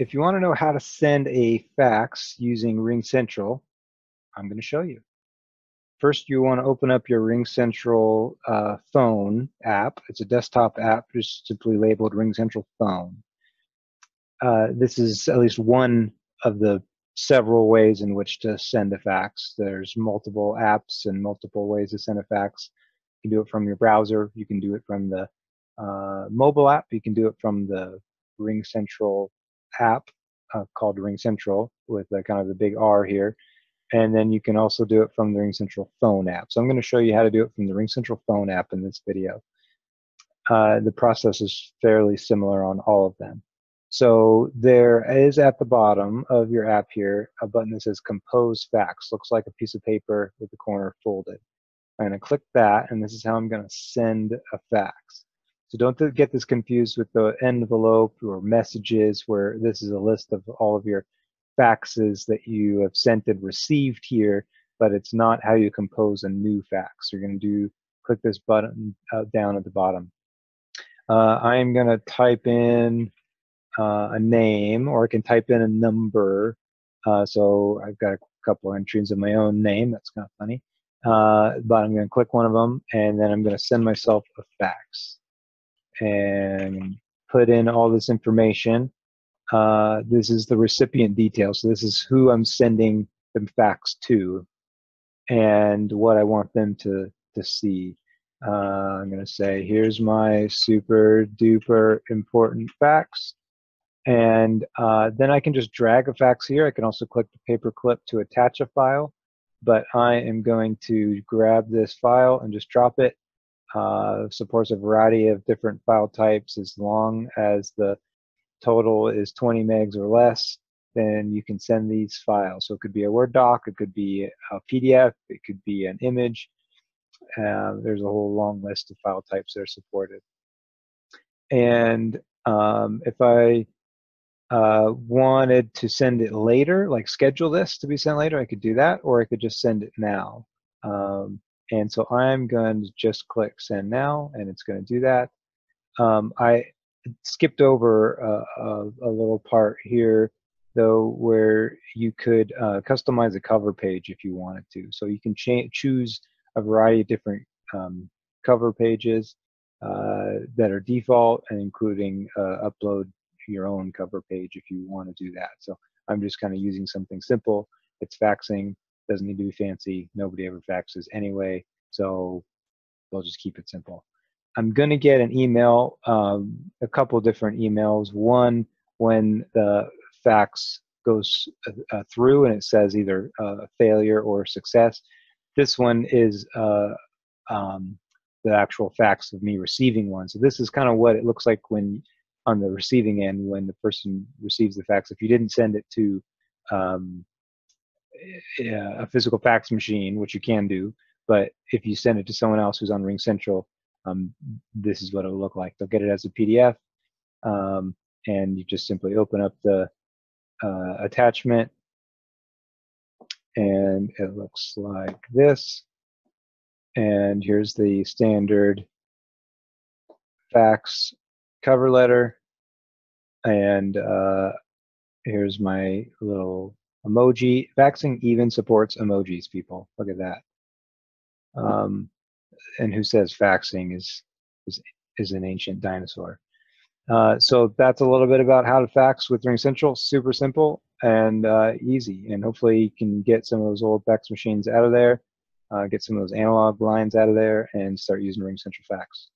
if you want to know how to send a fax using RingCentral, I'm going to show you. First, you want to open up your RingCentral uh, phone app. It's a desktop app, just simply labeled RingCentral Phone. Uh, this is at least one of the several ways in which to send a fax. There's multiple apps and multiple ways to send a fax. You can do it from your browser. You can do it from the uh, mobile app. You can do it from the RingCentral app uh, called RingCentral with the, kind of the big R here. And then you can also do it from the RingCentral phone app. So I'm going to show you how to do it from the RingCentral phone app in this video. Uh, the process is fairly similar on all of them. So there is at the bottom of your app here a button that says Compose Fax. Looks like a piece of paper with the corner folded. I'm going to click that, and this is how I'm going to send a fax. So don't get this confused with the envelope or messages where this is a list of all of your faxes that you have sent and received here, but it's not how you compose a new fax. You're going to do click this button uh, down at the bottom. Uh, I am going to type in uh, a name, or I can type in a number. Uh, so I've got a couple entries of my own name. That's kind of funny. Uh, but I'm going to click one of them, and then I'm going to send myself a fax and put in all this information. Uh, this is the recipient details. So this is who I'm sending the fax to and what I want them to, to see. Uh, I'm going to say, here's my super duper important fax. And uh, then I can just drag a fax here. I can also click the paper clip to attach a file. But I am going to grab this file and just drop it uh, supports a variety of different file types. As long as the total is 20 megs or less then you can send these files. So it could be a word doc it could be a pdf it could be an image. Uh, there's a whole long list of file types that are supported. And um, if i uh, wanted to send it later like schedule this to be sent later i could do that or i could just send it now. Um, and so I'm going to just click send now, and it's going to do that. Um, I skipped over a, a, a, little part here, though, where you could uh, customize a cover page if you wanted to. So you can choose a variety of different um, cover pages uh, that are default, and including uh, upload your own cover page if you want to do that. So I'm just kind of using something simple. It's faxing doesn't need to be fancy. Nobody ever faxes anyway, so they'll just keep it simple. I'm going to get an email, um, a couple different emails. One when the fax goes uh, uh, through and it says either uh, failure or success. This one is uh, um, the actual fax of me receiving one. So this is kind of what it looks like when on the receiving end when the person receives the fax. If you didn't send it to um, a physical fax machine, which you can do, but if you send it to someone else who's on RingCentral, um, this is what it'll look like. They'll get it as a PDF, um, and you just simply open up the uh, attachment, and it looks like this. And here's the standard fax cover letter, and uh, here's my little Emoji, Faxing even supports emojis, people. Look at that. Um, and who says faxing is, is, is an ancient dinosaur. Uh, so that's a little bit about how to fax with RingCentral. Super simple and uh, easy. And hopefully you can get some of those old fax machines out of there, uh, get some of those analog lines out of there, and start using RingCentral Fax.